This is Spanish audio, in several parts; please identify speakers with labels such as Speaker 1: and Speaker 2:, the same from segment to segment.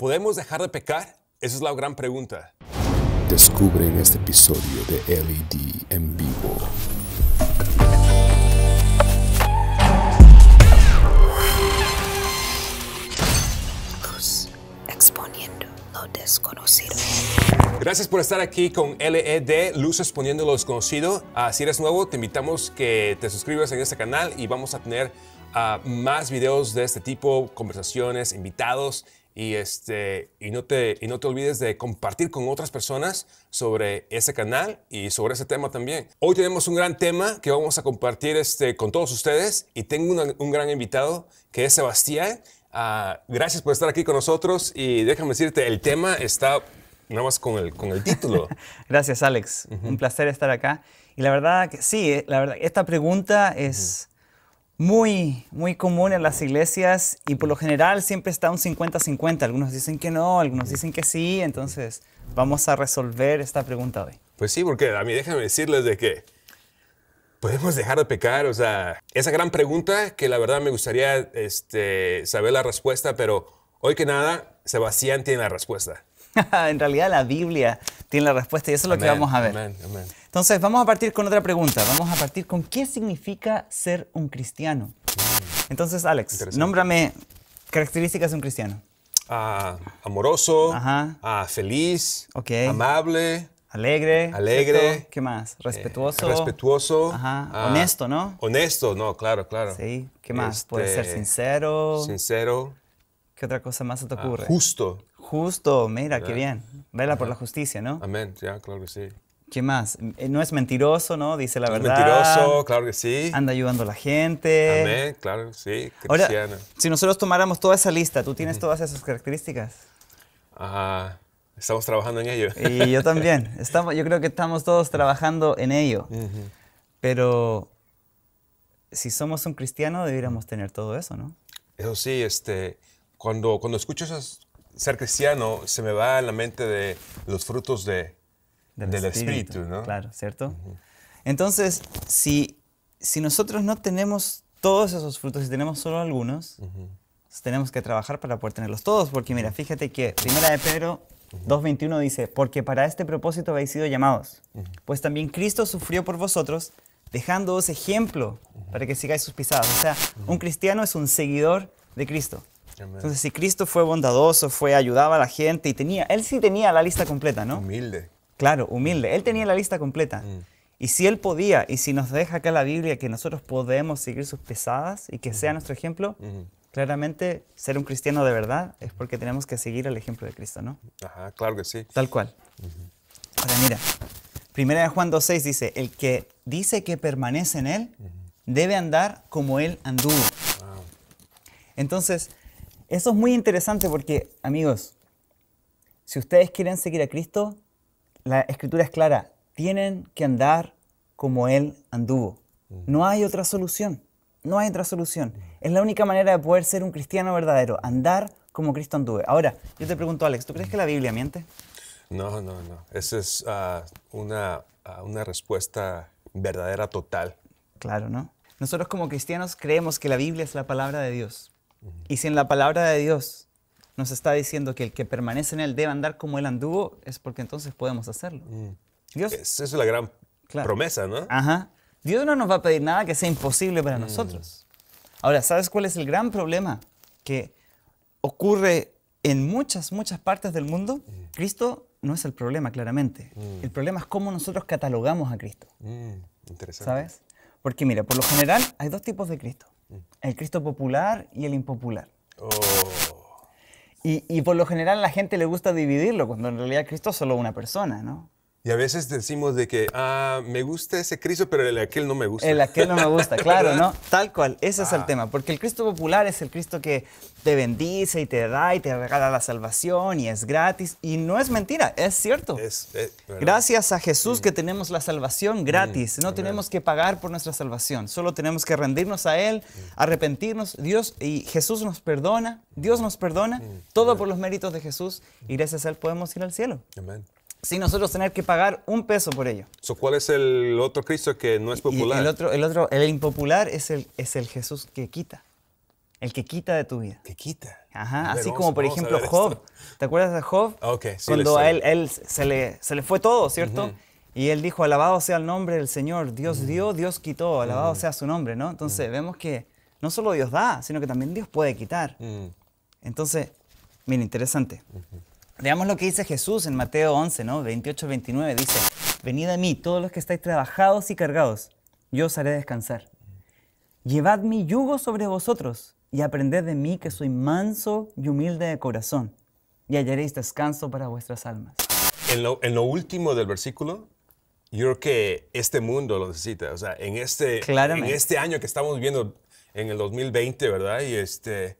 Speaker 1: ¿Podemos dejar de pecar? Esa es la gran pregunta.
Speaker 2: Descubre en este episodio de LED en vivo.
Speaker 3: Luz exponiendo lo desconocido.
Speaker 1: Gracias por estar aquí con LED, Luz Exponiendo lo Desconocido. Ah, si eres nuevo, te invitamos que te suscribas en este canal y vamos a tener ah, más videos de este tipo, conversaciones, invitados. Y, este, y, no te, y no te olvides de compartir con otras personas sobre ese canal y sobre ese tema también. Hoy tenemos un gran tema que vamos a compartir este, con todos ustedes y tengo una- un gran invitado que es Sebastián. Ah, gracias por estar aquí con nosotros y déjame decirte, el tema está nada más con el, con el título.
Speaker 4: Gracias, Alex. Un placer estar acá. Y la verdad que sí, eh, la verdad, esta pregunta es muy, muy común en las iglesias y por lo general siempre está un 50-50. Algunos dicen que no, algunos dicen que sí. Entonces, vamos a resolver esta pregunta hoy.
Speaker 1: Pues sí, porque a mí déjame decirles de que podemos dejar de pecar, o sea, esa gran pregunta que la verdad me gustaría este, saber la respuesta, pero hoy que nada, Sebastián tiene la respuesta.
Speaker 4: en realidad, la Biblia tiene la respuesta y eso es lo que
Speaker 1: Amén,
Speaker 4: vamos a ver.
Speaker 1: Amén, amén.
Speaker 4: Entonces, vamos a partir con otra pregunta. Vamos a partir con qué significa ser un cristiano. Entonces, Alex, nómbrame características de un cristiano.
Speaker 1: Ah, amoroso,
Speaker 4: Ajá.
Speaker 1: ah, feliz,
Speaker 4: Ok.
Speaker 1: amable,
Speaker 4: Alegre.
Speaker 1: Alegre.
Speaker 4: ¿cierto? ¿Qué más? Respetuoso.
Speaker 1: respetuoso,
Speaker 4: Ajá.
Speaker 1: ah,
Speaker 4: Honesto, ¿no?
Speaker 1: Honesto, no, claro, claro.
Speaker 4: Sí. ¿Qué más? Puede ser
Speaker 1: Este,
Speaker 4: sincero.
Speaker 1: Sincero,
Speaker 4: ¿Qué otra cosa más se te
Speaker 1: ah,
Speaker 4: ocurre?
Speaker 1: justo.
Speaker 4: Justo. Mira, qué
Speaker 1: ¿Verdad?
Speaker 4: bien. Vela por la justicia, ¿no?
Speaker 1: Amén, ya, claro que sí.
Speaker 4: ¿Qué más? Eh, No es mentiroso, ¿no? Dice la verdad.
Speaker 1: Mentiroso, claro que sí.
Speaker 4: Anda ayudando a la gente.
Speaker 1: Amén, claro que sí.
Speaker 4: Ahora,
Speaker 1: Cristiano.
Speaker 4: si nosotros tomáramos toda esa lista, ¿tú tienes todas esas características?
Speaker 1: Ah, estamos trabajando en ello.
Speaker 4: Y yo también. Estamos, yo creo que estamos todos trabajando en ello. Pero si somos un cristiano, deberíamos tener todo eso, ¿no?
Speaker 1: Eso sí, este, cuando, cuando escucho esas- ser cristiano, se me va a la mente de los frutos de, del, espíritu, ¿no?
Speaker 4: Claro, ¿cierto? Entonces, si, si nosotros no tenemos todos esos frutos, si tenemos solo algunos, tenemos que trabajar para poder tenerlos todos, porque mira, fíjate que Primera de Pedro 2.21 dice, porque para este propósito habéis sido llamados, pues también Cristo sufrió por vosotros, dejándoos ejemplo para que sigáis sus pisadas. O sea, un cristiano es un seguidor de Cristo. Entonces, si Cristo fue bondadoso, fue, ayudaba a la gente y tenía, él sí tenía la lista completa, ¿no?
Speaker 1: Humilde.
Speaker 4: Claro, humilde. Él tenía la lista completa. Y si él podía, y si nos deja acá la Biblia que nosotros podemos seguir sus pesadas y que sea nuestro ejemplo, claramente ser un cristiano de verdad es porque tenemos que seguir el ejemplo de Cristo, ¿no?
Speaker 1: Ajá, claro que sí.
Speaker 4: Tal cual. Ahora mira, Primera de Juan 2.6 dice, el que dice que permanece en él debe andar como él anduvo. Entonces, eso es muy interesante porque, amigos, si ustedes quieren seguir a Cristo, la escritura es clara, tienen que andar como Él anduvo. No hay otra solución, no hay otra solución. Es la única manera de poder ser un cristiano verdadero, andar como Cristo anduvo. Ahora, yo te pregunto, Alex, ¿tú crees que la Biblia miente?
Speaker 1: No, no, no. Esa es ah, una, ah, una respuesta verdadera total.
Speaker 4: Claro, ¿no? Nosotros como cristianos creemos que la Biblia es la palabra de Dios. Y si en la palabra de Dios nos está diciendo que el que permanece en Él debe andar como Él anduvo, es porque entonces podemos hacerlo. Dios,
Speaker 1: Esa es la gran
Speaker 4: Claro.
Speaker 1: promesa, ¿no?
Speaker 4: Ajá. Dios no nos va a pedir nada que sea imposible para nosotros. Ahora, ¿sabes cuál es el gran problema que ocurre en muchas, muchas partes del mundo? Cristo no es el problema, claramente. El problema es cómo nosotros catalogamos a Cristo.
Speaker 1: Mm, interesante.
Speaker 4: ¿Sabes? Porque mira, por lo general hay dos tipos de Cristo. El Cristo popular y el impopular.
Speaker 1: Oh,
Speaker 4: Y, y por lo general a la gente le gusta dividirlo, cuando en realidad Cristo es solo una persona, ¿no?
Speaker 1: Y a veces decimos de que, ah, me gusta ese Cristo, pero el aquel no me gusta.
Speaker 4: El aquel no me gusta, claro, ¿no? Tal cual, ese es el
Speaker 1: Ah.
Speaker 4: tema. Porque el Cristo popular es el Cristo que te bendice y te da y te regala la salvación y es gratis. Y no es mentira, es cierto.
Speaker 1: Es, es- ¿verdad?
Speaker 4: Gracias a Jesús que tenemos la salvación gratis. No
Speaker 1: amén.
Speaker 4: tenemos que pagar por nuestra salvación. Solo tenemos que rendirnos a Él, arrepentirnos. Dios y Jesús nos perdona. Dios nos perdona. Todo por los méritos de Jesús. Y gracias a Él podemos ir al cielo.
Speaker 1: Amén.
Speaker 4: Sin nosotros tener que pagar un peso por ello.
Speaker 1: So, ¿Cuál es el otro Cristo que no es
Speaker 4: Y
Speaker 1: popular?
Speaker 4: el otro, el otro, el impopular es el, es el Jesús que quita. El que quita de tu vida.
Speaker 1: Que quita.
Speaker 4: Ajá,
Speaker 1: ver,
Speaker 4: así como por ejemplo Job.
Speaker 1: esto.
Speaker 4: ¿Te acuerdas de Job?
Speaker 1: Ok, sí,
Speaker 4: Cuando a él, se, le, se le fue todo, ¿cierto? Y él dijo, alabado sea el nombre del Señor. Dios dio, Dios quitó, alabado sea su nombre, ¿no? Entonces vemos que no solo Dios da, sino que también Dios puede quitar. Entonces, mira, interesante. Veamos lo que dice Jesús en Mateo 11, ¿no? 28, 29. Dice, venid a mí, todos los que estáis trabajados y cargados, yo os haré descansar. Llevad mi yugo sobre vosotros y aprended de mí que soy manso y humilde de corazón, y hallaréis descanso para vuestras almas.
Speaker 1: En lo, en lo último del versículo, yo creo que este mundo lo necesita. O sea, en este, en este año que estamos viviendo, en el 2020, ¿verdad? Y este,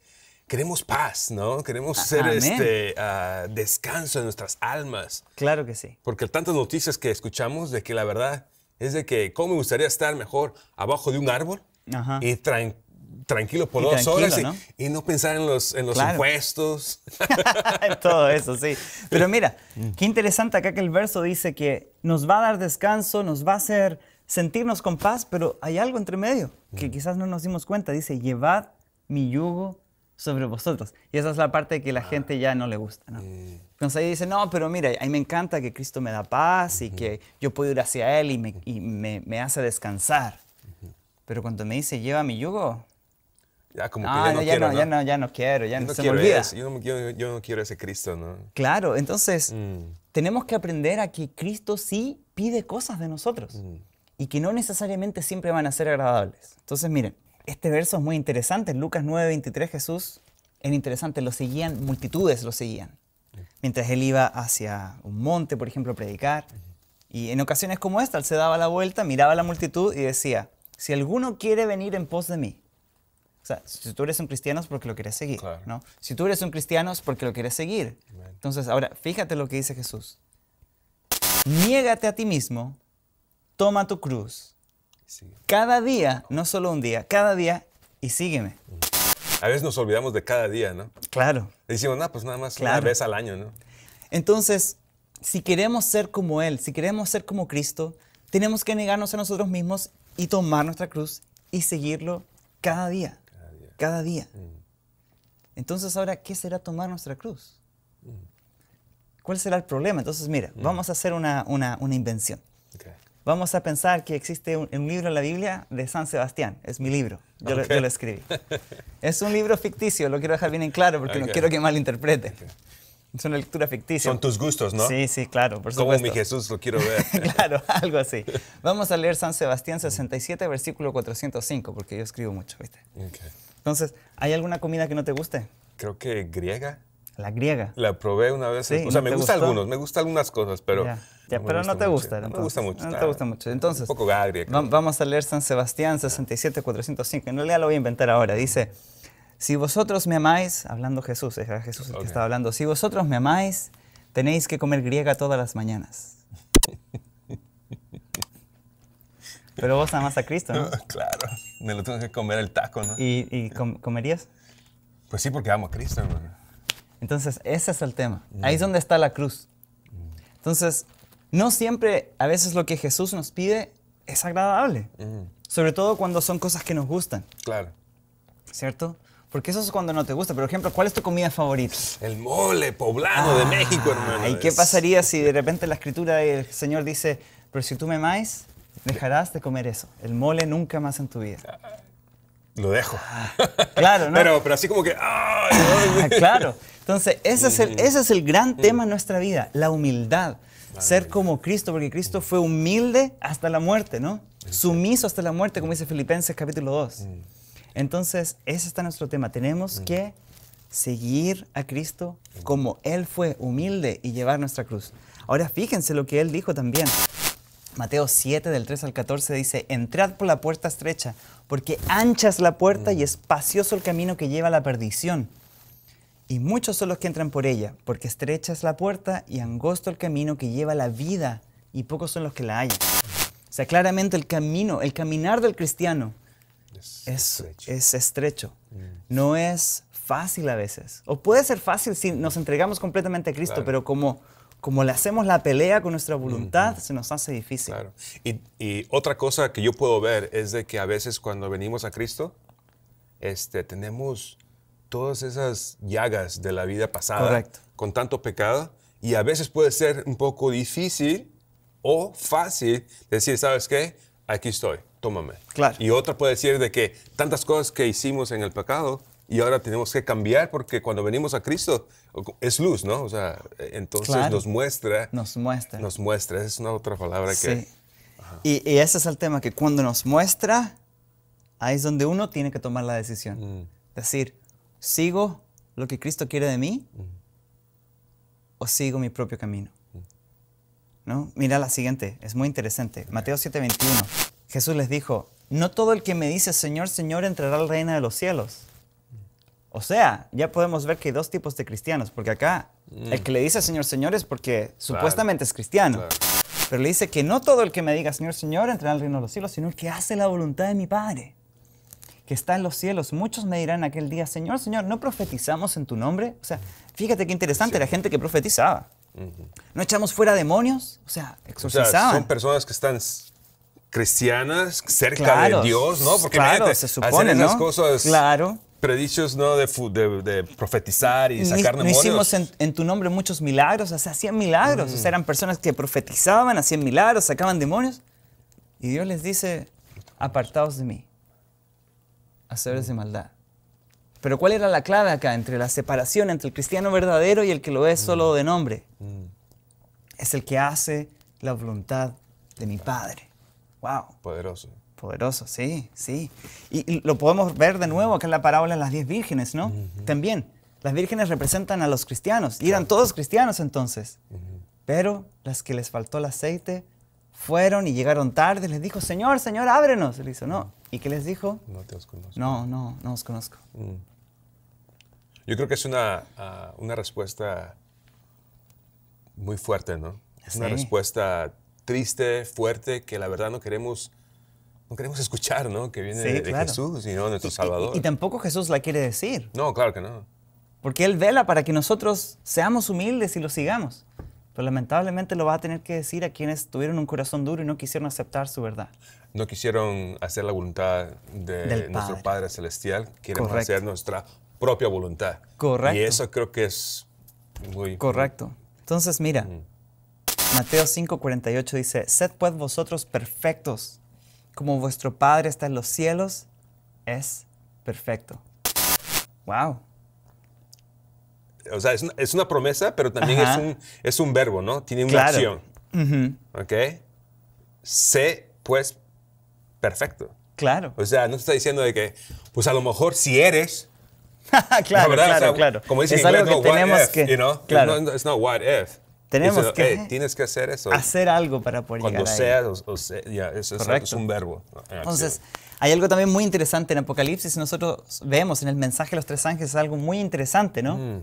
Speaker 1: queremos paz, ¿no? Queremos ser
Speaker 4: amén.
Speaker 1: este, ah, descanso en nuestras almas.
Speaker 4: Claro que sí.
Speaker 1: Porque tantas noticias que escuchamos de que la verdad es de que cómo me gustaría estar mejor abajo de un árbol
Speaker 4: Ajá.
Speaker 1: y tran- tranquilo por
Speaker 4: Y
Speaker 1: dos
Speaker 4: tranquilo,
Speaker 1: horas y-
Speaker 4: ¿no?
Speaker 1: y, no pensar en los, en los
Speaker 4: Claro.
Speaker 1: impuestos.
Speaker 4: Todo eso, sí. Pero mira, qué interesante acá que el verso dice que nos va a dar descanso, nos va a hacer sentirnos con paz, pero hay algo entre medio que quizás no nos dimos cuenta. Dice, llevad mi yugo sobre vosotros. Y esa es la parte que la gente ya no le gusta, ¿no? Entonces ahí dice, no, pero mira, a mí me encanta que Cristo me da paz y que yo puedo ir hacia Él y me, y me- me hace descansar. Pero cuando me dice, lleva mi yugo,
Speaker 1: Ya como que
Speaker 4: ah,
Speaker 1: ya
Speaker 4: no,
Speaker 1: no,
Speaker 4: ya,
Speaker 1: quiero,
Speaker 4: no, ya no, ya no quiero, ya
Speaker 1: Yo
Speaker 4: no, me
Speaker 1: quiero
Speaker 4: olvida.
Speaker 1: ese, yo, no, yo- yo no quiero ese Cristo, ¿no?
Speaker 4: Claro, entonces
Speaker 1: Mm.
Speaker 4: tenemos que aprender a que Cristo sí pide cosas de nosotros
Speaker 1: Mm.
Speaker 4: y que no necesariamente siempre van a ser agradables. Entonces, miren, este verso es muy interesante. En Lucas 9:23 Jesús es interesante, lo seguían, multitudes lo seguían. Mientras él iba hacia un monte, por ejemplo, a predicar. Y en ocasiones como esta, él se daba la vuelta, miraba a la multitud y decía, si alguno quiere venir en pos de mí, o sea, si tú eres un cristiano es porque lo quieres seguir,
Speaker 1: Claro.
Speaker 4: ¿no? Si tú eres un cristiano es porque lo quieres seguir. Entonces, ahora, fíjate lo que dice Jesús. Niégate a ti mismo, toma tu cruz, Cada día, no solo un día, cada día, y sígueme.
Speaker 1: A veces nos olvidamos de cada día, ¿no?
Speaker 4: Claro.
Speaker 1: Decimos, no, pues nada más una vez al año, ¿no?
Speaker 4: Entonces, si queremos ser como Él, si queremos ser como Cristo, tenemos que negarnos a nosotros mismos y tomar nuestra cruz y seguirlo cada día.
Speaker 1: Cada día.
Speaker 4: Cada día. Entonces, ahora, ¿qué será tomar nuestra cruz? ¿Cuál será el problema? Entonces, mira, vamos a hacer una, una- una invención. Vamos a pensar que existe un, un libro en la Biblia de San Sebastián. Es mi libro. Yo, lo-
Speaker 1: Ok.
Speaker 4: yo lo escribí. Es un libro ficticio, lo quiero dejar bien en claro porque no quiero que malinterprete. Es una lectura ficticia.
Speaker 1: Son tus gustos, ¿no?
Speaker 4: Sí, sí, claro, por
Speaker 1: Como
Speaker 4: supuesto.
Speaker 1: mi Jesús lo quiero ver.
Speaker 4: claro, algo así. Vamos a leer San Sebastián 67, versículo 405, porque yo escribo mucho, ¿viste? Entonces, ¿hay alguna comida que no te guste?
Speaker 1: Creo que griega.
Speaker 4: La griega.
Speaker 1: La probé una vez.
Speaker 4: Sí,
Speaker 1: o sea,
Speaker 4: ¿no
Speaker 1: me
Speaker 4: te
Speaker 1: gusta
Speaker 4: gustó?
Speaker 1: algunos, me gusta algunas cosas, pero.
Speaker 4: Ya,
Speaker 1: me
Speaker 4: pero no te
Speaker 1: mucho.
Speaker 4: gusta.
Speaker 1: No me
Speaker 4: entonces.
Speaker 1: gusta mucho.
Speaker 4: No te gusta mucho. Entonces,
Speaker 1: Un poco
Speaker 4: vamos a leer San Sebastián 67, 405. En realidad lo voy a inventar ahora. Dice, si vosotros me amáis, hablando Jesús, era Jesús el que estaba hablando, si vosotros me amáis, tenéis que comer griega todas las mañanas. Pero vos amás a Cristo, ¿no?
Speaker 1: claro. Me lo tengo que comer el taco, ¿no?
Speaker 4: ¿Y, y com- comerías?
Speaker 1: Pues sí, porque amo a Cristo, hermano.
Speaker 4: Entonces, ese es el tema. Ahí es donde está la cruz. Entonces, no siempre, a veces lo que Jesús nos pide es agradable.
Speaker 1: Mm,
Speaker 4: Sobre todo cuando son cosas que nos gustan,
Speaker 1: claro.
Speaker 4: ¿cierto? Porque eso es cuando no te gusta. Por ejemplo, ¿cuál es tu comida favorita?
Speaker 1: El mole poblano de México, hermano.
Speaker 4: Ah, ¿Y qué pasaría si de repente en la escritura el Señor dice, pero si tú me amáis, dejarás de comer eso? El mole nunca más en tu vida.
Speaker 1: Lo dejo.
Speaker 4: Claro, ¿no?
Speaker 1: Pero, pero así como que. ¡ay, ay!
Speaker 4: Ah, claro. Entonces, ese es, el, ese es el gran tema en nuestra vida, la humildad. Ser como Cristo, porque Cristo fue humilde hasta la muerte, ¿no? Sumiso hasta la muerte, como dice Filipenses capítulo 2. Entonces, ese está nuestro tema. Tenemos que seguir a Cristo como Él fue, humilde y llevar nuestra cruz. Ahora, fíjense lo que Él dijo también. Mateo 7, del 3 al 14 dice, entrad por la puerta estrecha, porque ancha es la puerta y espacioso el camino que lleva a la perdición. Y muchos son los que entran por ella, porque estrecha es la puerta y angosto el camino que lleva la vida, y pocos son los que la hallan. O sea, claramente el camino, el caminar del cristiano
Speaker 1: Es
Speaker 4: es
Speaker 1: estrecho.
Speaker 4: es estrecho. No es fácil a veces. O puede ser fácil si nos entregamos completamente a Cristo,
Speaker 1: Claro.
Speaker 4: pero como, como le hacemos la pelea con nuestra voluntad, se nos hace difícil.
Speaker 1: Claro. Y, y otra cosa que yo puedo ver es de que a veces cuando venimos a Cristo, este, tenemos todas esas llagas de la vida pasada
Speaker 4: Correcto.
Speaker 1: con tanto pecado y a veces puede ser un poco difícil o fácil decir, ¿sabes qué? Aquí estoy, tómame.
Speaker 4: Claro.
Speaker 1: Y otra puede decir de que tantas cosas que hicimos en el pecado y ahora tenemos que cambiar porque cuando venimos a Cristo es luz, ¿no? O sea, entonces
Speaker 4: Claro.
Speaker 1: nos muestra,
Speaker 4: Nos muestra.
Speaker 1: nos muestra, es una otra palabra que...
Speaker 4: Sí. Y, y ese es el tema, que cuando nos muestra, ahí es donde uno tiene que tomar la decisión.
Speaker 1: Mm.
Speaker 4: Decir, ¿sigo lo que Cristo quiere de mí
Speaker 1: Mm.
Speaker 4: o sigo mi propio camino? ¿No? Mira la siguiente, es muy interesante. Mateo 7:21. Jesús les dijo, no todo el que me dice Señor, Señor entrará al reino de los cielos. O sea, ya podemos ver que hay dos tipos de cristianos, porque acá el que le dice Señor, Señor es porque supuestamente es cristiano.
Speaker 1: Claro.
Speaker 4: Pero le dice que no todo el que me diga Señor, Señor entrará al reino de los cielos, sino el que hace la voluntad de mi Padre, que está en los cielos. Muchos me dirán aquel día, Señor, Señor, ¿no profetizamos en tu nombre? O sea, fíjate qué interesante, la gente que profetizaba. ¿No echamos fuera demonios? O sea,
Speaker 1: O sea,
Speaker 4: exorcizaban.
Speaker 1: son personas que están cristianas, cerca
Speaker 4: Claro,
Speaker 1: de Dios, ¿no? Porque
Speaker 4: claro, se supone,
Speaker 1: hacer esas
Speaker 4: ¿no?
Speaker 1: cosas,
Speaker 4: Claro.
Speaker 1: predichos, ¿no? De, fu- de- de profetizar y sacar
Speaker 4: no
Speaker 1: demonios.
Speaker 4: hicimos en, en tu nombre muchos milagros, o sea, hacían milagros. O sea, eran personas que profetizaban, hacían milagros, sacaban demonios. Y Dios les dice, apartaos de mí, hacedores de maldad. Pero ¿cuál era la clave acá entre la separación entre el cristiano verdadero y el que lo es solo de nombre? Es el que hace la voluntad de mi Padre. ¡Wow!
Speaker 1: Poderoso.
Speaker 4: Poderoso, sí, sí. Y, y lo podemos ver de nuevo acá en la parábola de las diez vírgenes, ¿no? También, las vírgenes representan a los cristianos, y eran todos cristianos entonces. Pero las que les faltó el aceite fueron y llegaron tarde, les dijo, Señor, Señor, ábrenos. Le hizo, no. ¿Y qué les dijo?
Speaker 1: No te los conozco.
Speaker 4: No, no, no os conozco.
Speaker 1: Yo creo que es una, ah, una respuesta muy fuerte, ¿no? Es una respuesta triste, fuerte, que la verdad no queremos, no queremos escuchar, ¿no? Que viene
Speaker 4: Sí,
Speaker 1: de
Speaker 4: claro.
Speaker 1: Jesús y no de nuestro
Speaker 4: Y- y-
Speaker 1: Salvador.
Speaker 4: y tampoco Jesús la quiere decir.
Speaker 1: no, claro que no.
Speaker 4: Porque Él vela para que nosotros seamos humildes y lo sigamos. Pero lamentablemente lo va a tener que decir a quienes tuvieron un corazón duro y no quisieron aceptar su verdad.
Speaker 1: No quisieron hacer la voluntad de
Speaker 4: Del
Speaker 1: nuestro
Speaker 4: Padre.
Speaker 1: Padre Celestial, queremos
Speaker 4: Correcto.
Speaker 1: hacer nuestra propia voluntad.
Speaker 4: Correcto.
Speaker 1: Y eso creo que es muy...
Speaker 4: Correcto. Entonces, mira, Mateo 5:48 dice, sed pues vosotros perfectos, como vuestro Padre está en los cielos, es perfecto. Wow.
Speaker 1: O sea, es una, es una promesa, pero también es un, es un verbo, ¿no? Tiene una
Speaker 4: Claro.
Speaker 1: acción.
Speaker 4: Ujú,
Speaker 1: ¿Ok? Sé, pues, perfecto.
Speaker 4: Claro.
Speaker 1: O sea, no te está diciendo de que, pues a lo mejor si eres.
Speaker 4: claro,
Speaker 1: ¿no, verdad? O
Speaker 4: claro,
Speaker 1: sea,
Speaker 4: claro.
Speaker 1: Como dicen
Speaker 4: es algo
Speaker 1: inglés,
Speaker 4: que
Speaker 1: no,
Speaker 4: tenemos
Speaker 1: if,
Speaker 4: que,
Speaker 1: you know?
Speaker 4: claro,
Speaker 1: No, it's not what if.
Speaker 4: Tenemos
Speaker 1: It's,
Speaker 4: que
Speaker 1: "Hey, tienes que hacer eso.
Speaker 4: hacer algo para poder
Speaker 1: Cuando
Speaker 4: llegar ahí.
Speaker 1: seas, o, o se- ya, eso es,
Speaker 4: Correcto.
Speaker 1: es un verbo.
Speaker 4: Entonces, hay algo también muy interesante en Apocalipsis. Nosotros vemos en el mensaje de los tres ángeles algo muy interesante, ¿no?
Speaker 1: Mm.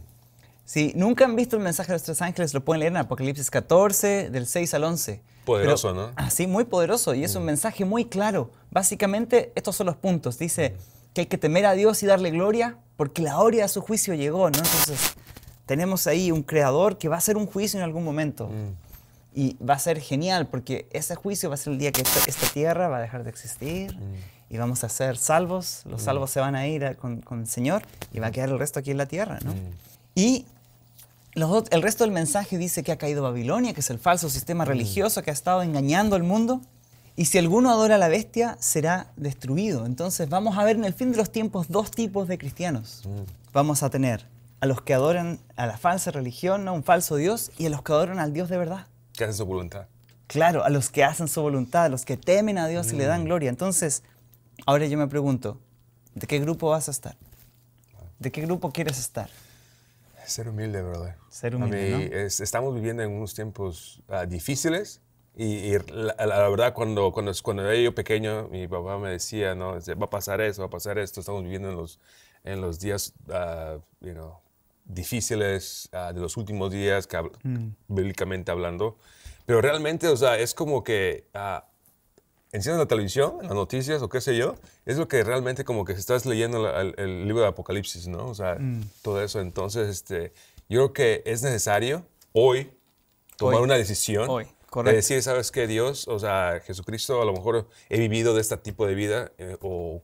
Speaker 4: Si nunca han visto el mensaje de los tres ángeles, lo pueden leer en Apocalipsis 14, del 6 al 11.
Speaker 1: Poderoso, ¿no?
Speaker 4: Así, muy poderoso. Y es un mensaje muy claro. Básicamente, estos son los puntos. Dice que hay que temer a Dios y darle gloria porque la hora de su juicio llegó, ¿no? Entonces, tenemos ahí un creador que va a hacer un juicio en algún momento. Y va a ser genial porque ese juicio va a ser el día que esta, esta tierra va a dejar de existir y vamos a ser salvos. Los salvos se van a ir a- con, con el Señor y va a quedar el resto aquí en la tierra, ¿no? Y los el resto del mensaje dice que ha caído Babilonia, que es el falso sistema religioso que ha estado engañando al mundo. Y si alguno adora a la bestia, será destruido. Entonces vamos a ver en el fin de los tiempos dos tipos de cristianos. Vamos a tener a los que adoran a la falsa religión, a un falso Dios, y a los que adoran al Dios de verdad.
Speaker 1: Que hace su voluntad.
Speaker 4: Claro, a los que hacen su voluntad, a los que temen a Dios y le dan gloria. Entonces, ahora yo me pregunto, ¿de qué grupo vas a estar? ¿De qué grupo quieres estar?
Speaker 1: Ser humilde, brother.
Speaker 4: Ser
Speaker 1: A
Speaker 4: humilde,
Speaker 1: mí, es- estamos viviendo en unos tiempos ah, difíciles y, y la, la verdad cuando, cuando, cuando era yo pequeño, mi papá me decía, no, Dice, va a pasar eso, va a pasar esto, estamos viviendo en los, en los días, ah, you know, difíciles ah, de los últimos días, que,
Speaker 4: Mm.
Speaker 1: bíblicamente hablando. Pero realmente, o sea, es como que ah, enciendes la televisión, las noticias o qué sé yo, es lo que realmente como que estás leyendo la- el, el libro de Apocalipsis, ¿no? O sea,
Speaker 4: Mm.
Speaker 1: todo eso. Entonces, este, yo creo que es necesario hoy tomar
Speaker 4: Hoy.
Speaker 1: una decisión.
Speaker 4: Hoy,
Speaker 1: De
Speaker 4: correcto.
Speaker 1: decir, ¿sabes qué? Dios, o sea, Jesucristo, a lo mejor he vivido de este tipo de vida, eh, o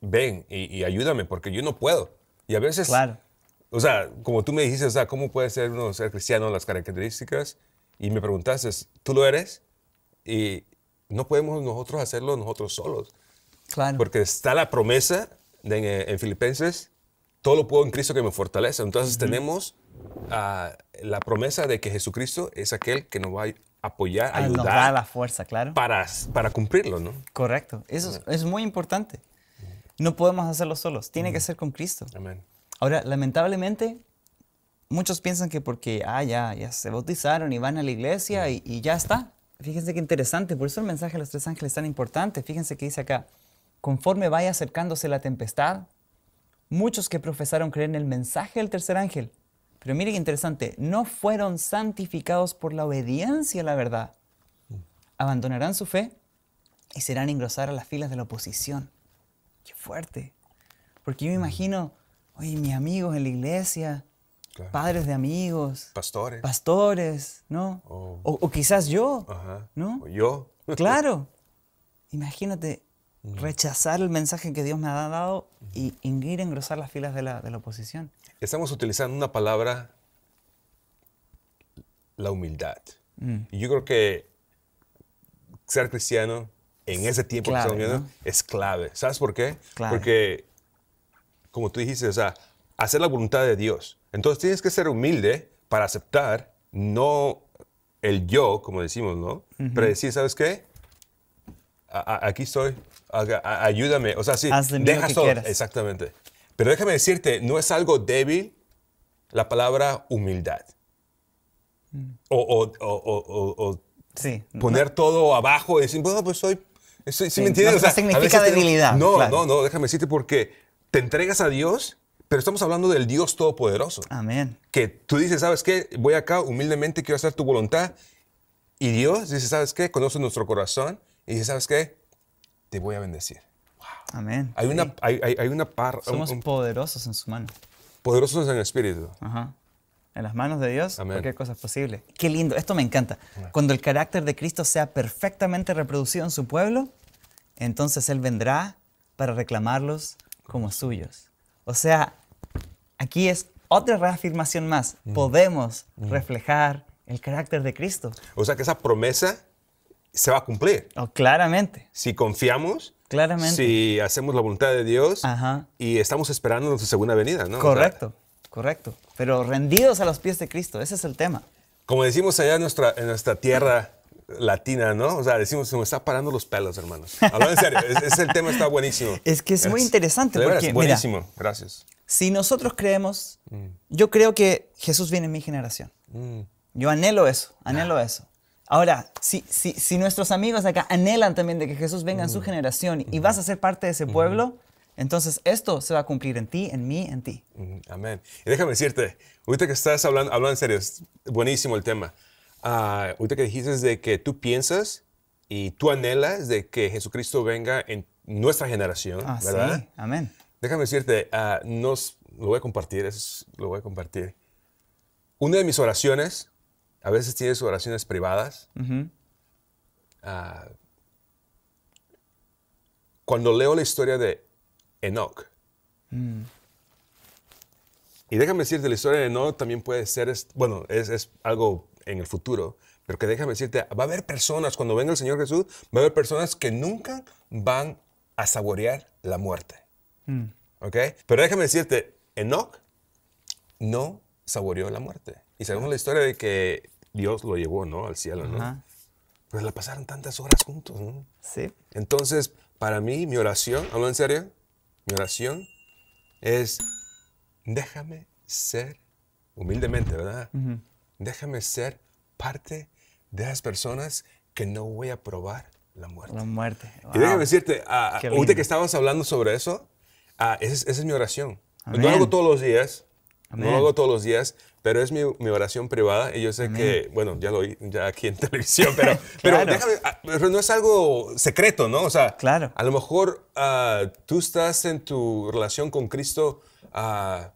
Speaker 1: ven y, y ayúdame, porque yo no puedo. Y a veces,
Speaker 4: Claro.
Speaker 1: o sea, como tú me dijiste, o sea, ¿cómo puede ser uno ser cristiano las características? Y me preguntaste, ¿tú lo eres? Y no podemos nosotros hacerlo nosotros solos.
Speaker 4: Claro.
Speaker 1: Porque está la promesa de en, en Filipenses, todo lo puedo en Cristo que me fortalece. Entonces tenemos ah, la promesa de que Jesucristo es aquel que nos va a apoyar,
Speaker 4: Ah, nos da
Speaker 1: ayudar
Speaker 4: la fuerza, claro.
Speaker 1: para, para cumplirlo, ¿no?
Speaker 4: Correcto. Eso es, es muy importante. No podemos hacerlo solos. Tiene que ser con Cristo.
Speaker 1: Amén.
Speaker 4: Ahora, lamentablemente, muchos piensan que porque ah, ya, ya se bautizaron y van a la iglesia y, y ya está. Fíjense qué interesante. Por eso el mensaje de los tres ángeles es tan importante. Fíjense que dice acá, conforme vaya acercándose la tempestad, muchos que profesaron creer en el mensaje del tercer ángel, pero mire qué interesante, no fueron santificados por la obediencia a la verdad. Abandonarán su fe y serán engrosar a las filas de la oposición. Qué fuerte. Porque yo me imagino, oye, mis amigos en la iglesia,
Speaker 1: Claro.
Speaker 4: padres de amigos,
Speaker 1: Pastores.
Speaker 4: pastores, ¿no?
Speaker 1: Oh.
Speaker 4: O, o quizás yo,
Speaker 1: Ajá.
Speaker 4: ¿no?
Speaker 1: O yo.
Speaker 4: Claro. Imagínate rechazar el mensaje que Dios me ha dado y ir a engrosar las filas de la, de la oposición.
Speaker 1: Estamos utilizando una palabra, la humildad.
Speaker 4: Mm.
Speaker 1: Y yo creo que ser cristiano en ese tiempo
Speaker 4: clave,
Speaker 1: que estamos viendo
Speaker 4: ¿no?
Speaker 1: es clave. ¿Sabes por qué?
Speaker 4: Clave.
Speaker 1: Porque, como tú dijiste, o sea, hacer la voluntad de Dios. Entonces tienes que ser humilde para aceptar no el yo, como decimos, ¿no? Pero decir, ¿sabes qué? A- aquí estoy, ayúdame. O sea, sí,
Speaker 4: Haz de mí lo
Speaker 1: deja
Speaker 4: que quieras.
Speaker 1: Exactamente. Pero déjame decirte, no es algo débil la palabra humildad. O, o- o- o- o- o
Speaker 4: Sí.
Speaker 1: poner todo abajo y decir, bueno, pues soy... soy- ¿sí
Speaker 4: Sí,
Speaker 1: me entiendes?
Speaker 4: no-
Speaker 1: O sea,
Speaker 4: no significa debilidad,
Speaker 1: No,
Speaker 4: claro.
Speaker 1: no, no, déjame decirte porque te entregas a Dios, pero estamos hablando del Dios Todopoderoso.
Speaker 4: Amén.
Speaker 1: Que tú dices, ¿sabes qué? Voy acá, humildemente quiero hacer tu voluntad. Y Dios dice, ¿sabes qué? Conoce nuestro corazón y dice, ¿sabes qué? Te voy a bendecir.
Speaker 4: Amén.
Speaker 1: Hay
Speaker 4: Sí.
Speaker 1: una, hay, hay- hay una par, un-
Speaker 4: Somos
Speaker 1: un-
Speaker 4: poderosos en su mano.
Speaker 1: poderosos en el espíritu.
Speaker 4: Ajá. En las manos de Dios,
Speaker 1: Amén.
Speaker 4: cualquier cosa es posible. Qué lindo, esto me encanta. Cuando el carácter de Cristo sea perfectamente reproducido en su pueblo, entonces Él vendrá para reclamarlos como suyos. O sea, aquí es otra reafirmación más.
Speaker 1: Mm.
Speaker 4: Podemos reflejar el carácter de Cristo.
Speaker 1: O sea que esa promesa se va a cumplir.
Speaker 4: Oh, claramente,
Speaker 1: Si confiamos,
Speaker 4: claramente.
Speaker 1: si hacemos la voluntad de Dios
Speaker 4: Ajá.
Speaker 1: y estamos esperando su segunda venida, ¿no? O sea,
Speaker 4: Correcto, correcto. Pero rendidos a los pies de Cristo, ese es el tema.
Speaker 1: como decimos allá en nuestra, en nuestra tierra latina, ¿no? O sea, decimos, se me está parando los pelos, hermanos. Hablando en serio, es- ese el tema está buenísimo.
Speaker 4: Es que es muy interesante porque, mira,
Speaker 1: buenísimo, gracias.
Speaker 4: Si nosotros creemos,
Speaker 1: Mm.
Speaker 4: yo creo que Jesús viene en mi generación. Yo anhelo eso, anhelo eso. Ahora, si, si, si nuestros amigos acá anhelan también de que Jesús venga en
Speaker 1: Mm.
Speaker 4: su generación y vas a ser parte de ese pueblo, entonces esto se va a cumplir en ti, en mí, en ti.
Speaker 1: Mm, Amén. Y déjame decirte, ahorita que estás hablando, hablando en serio, es buenísimo el tema. Ah, ahorita que dijiste de que tú piensas y tú anhelas de que Jesucristo venga en nuestra generación,
Speaker 4: Ah,
Speaker 1: ¿verdad?
Speaker 4: sí, amén.
Speaker 1: Déjame decirte, nos, lo voy a compartir, eso es- lo voy a compartir. Una de mis oraciones, a veces tienes oraciones privadas. Ah, cuando leo la historia de Enoch, y déjame decirte, la historia de Enoch también puede ser, bueno, es, es algo en el futuro, pero que déjame decirte, va a haber personas, cuando venga el Señor Jesús, va a haber personas que nunca van a saborear la muerte. ¿Ok? Pero déjame decirte, Enoch no saboreó la muerte. Y sabemos la historia de que Dios lo llevó, ¿no? Al cielo, ¿no?
Speaker 4: Ajá.
Speaker 1: Pero la pasaron tantas horas juntos, ¿no?
Speaker 4: Sí.
Speaker 1: Entonces, para mí, mi oración, hablo en serio, mi oración es, déjame ser, humildemente, ¿verdad? Déjame ser parte de las personas que no voy a probar la muerte.
Speaker 4: La muerte.
Speaker 1: Y déjame decirte, ah, ahorita que estabas hablando sobre eso, ah, esa, es, esa es mi oración. No
Speaker 4: Amén.
Speaker 1: lo hago todos los días, no
Speaker 4: Amén.
Speaker 1: lo hago todos los días, pero es mi, mi oración privada y yo sé que, bueno, ya lo oí ya aquí en televisión, pero, pero
Speaker 4: Claro.
Speaker 1: déjame, ah, pero no es algo secreto, ¿no? O sea,
Speaker 4: Claro.
Speaker 1: a lo mejor ah, tú estás en tu relación con Cristo, ah,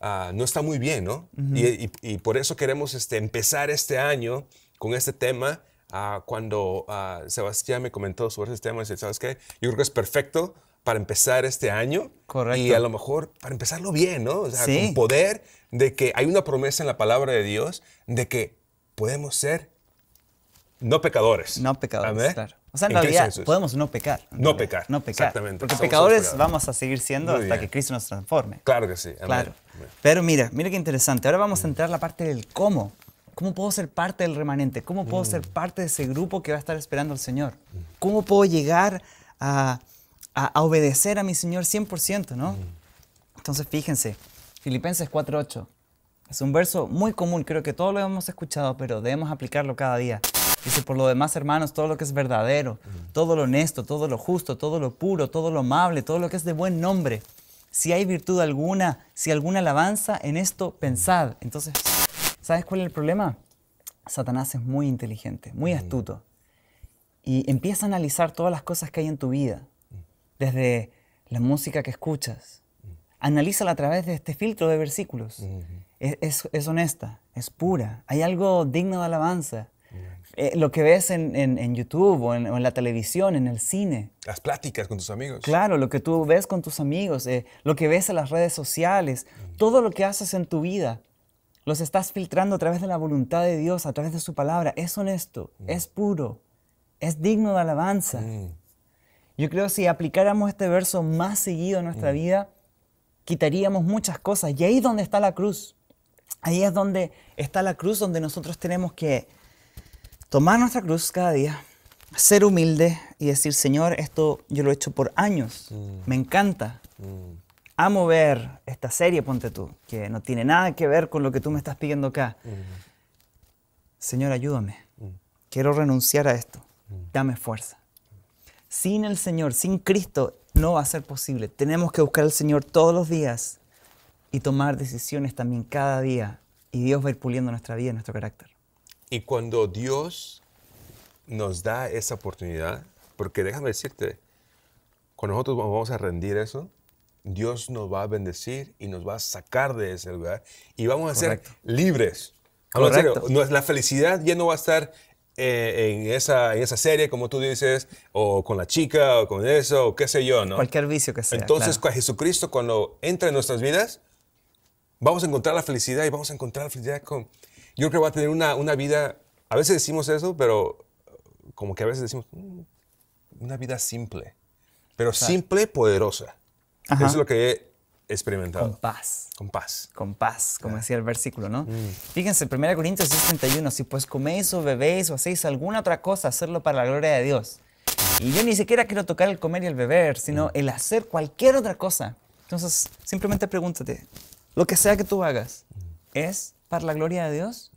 Speaker 1: ah, no está muy bien, ¿no? y, y- y por eso queremos este, empezar este año con este tema. cuando Sebastián me comentó sobre este tema, dice, ¿sabes qué? Yo creo que es perfecto para empezar este año.
Speaker 4: Correcto.
Speaker 1: Y a lo mejor para empezarlo bien, ¿no? O sea,
Speaker 4: Sí.
Speaker 1: con poder de que hay una promesa en la palabra de Dios de que podemos ser no pecadores.
Speaker 4: No pecadores,
Speaker 1: Amén.
Speaker 4: claro. O sea, en,
Speaker 1: Cristo
Speaker 4: realidad podemos no pecar. en
Speaker 1: No
Speaker 4: realidad.
Speaker 1: pecar,
Speaker 4: No pecar.
Speaker 1: exactamente.
Speaker 4: Porque pecadores
Speaker 1: pecadores.
Speaker 4: vamos a seguir siendo
Speaker 1: Muy
Speaker 4: hasta
Speaker 1: bien.
Speaker 4: que Cristo nos transforme.
Speaker 1: Claro que sí. Amén.
Speaker 4: Claro.
Speaker 1: Amén.
Speaker 4: Pero mira, mira qué interesante. Ahora vamos a entrar a la parte del cómo. ¿Cómo puedo ser parte del remanente? ¿Cómo puedo ser parte de ese grupo que va a estar esperando al Señor? ¿Cómo puedo llegar a, a- a obedecer a mi Señor 100%, no? Entonces, fíjense, Filipenses 4.8. Es un verso muy común, creo que todos lo hemos escuchado, pero debemos aplicarlo cada día. Dice, por lo demás, hermanos, todo lo que es verdadero, todo lo honesto, todo lo justo, todo lo puro, todo lo amable, todo lo que es de buen nombre. Si hay virtud alguna, si alguna alabanza, en esto pensad. Entonces, ¿sabes cuál es el problema? Satanás es muy inteligente, muy astuto. Y empieza a analizar todas las cosas que hay en tu vida, desde la música que escuchas. Analízala a través de este filtro de versículos. es, es- es honesta, es pura, hay algo digno de alabanza. Eh, lo que ves en, en- en YouTube o en, o en la televisión, en el cine.
Speaker 1: Las pláticas con tus amigos.
Speaker 4: Claro, lo que tú ves con tus amigos, eh, lo que ves en las redes sociales, todo lo que haces en tu vida, los estás filtrando a través de la voluntad de Dios, a través de su palabra. Es honesto, es puro, es digno de alabanza.
Speaker 1: Mm.
Speaker 4: Yo creo que si aplicáramos este verso más seguido en
Speaker 1: Mm.
Speaker 4: nuestra vida, quitaríamos muchas cosas. Y ahí es donde está la cruz. Ahí es donde está la cruz, donde nosotros tenemos que tomar nuestra cruz cada día, ser humilde y decir, Señor, esto yo lo he hecho por años, me encanta. Amo ver esta serie, ponte tú, que no tiene nada que ver con lo que tú me estás pidiendo acá. Señor, ayúdame. Quiero renunciar a esto. Dame fuerza. Sin el Señor, sin Cristo, no va a ser posible. Tenemos que buscar al Señor todos los días y tomar decisiones también cada día. Y Dios va a ir puliendo nuestra vida, nuestro carácter.
Speaker 1: Y cuando Dios nos da esa oportunidad, porque déjame decirte, cuando nosotros vamos a rendir eso, Dios nos va a bendecir y nos va a sacar de ese lugar y vamos a
Speaker 4: Correcto.
Speaker 1: ser libres. Serio,
Speaker 4: Correcto.
Speaker 1: no- la felicidad ya no va a estar eh, en, esa, en esa serie, como tú dices, o con la chica, o con eso, o qué sé yo, ¿no?
Speaker 4: Cualquier vicio que sea.
Speaker 1: Entonces,
Speaker 4: claro.
Speaker 1: Jesucristo, cuando entra en nuestras vidas, vamos a encontrar la felicidad y vamos a encontrar la felicidad con... Yo creo que va a tener una, una vida, a veces decimos eso, pero uh, como que a veces decimos, "Mm, una vida simple, pero simple, poderosa.
Speaker 4: Ajá.
Speaker 1: Eso es lo que experimentado.
Speaker 4: con paz.
Speaker 1: Con paz.
Speaker 4: con paz, como decía el versículo, ¿no?
Speaker 1: Mm.
Speaker 4: Fíjense, 1 Corintios 10, 31, si pues coméis o bebéis o hacéis alguna otra cosa, hacerlo para la gloria de Dios. Y yo ni siquiera quiero tocar el comer y el beber,
Speaker 1: Mm.
Speaker 4: sino el hacer cualquier otra cosa. Entonces, simplemente pregúntate, lo que sea que tú hagas,
Speaker 1: Mm.
Speaker 4: ¿es para la gloria de Dios?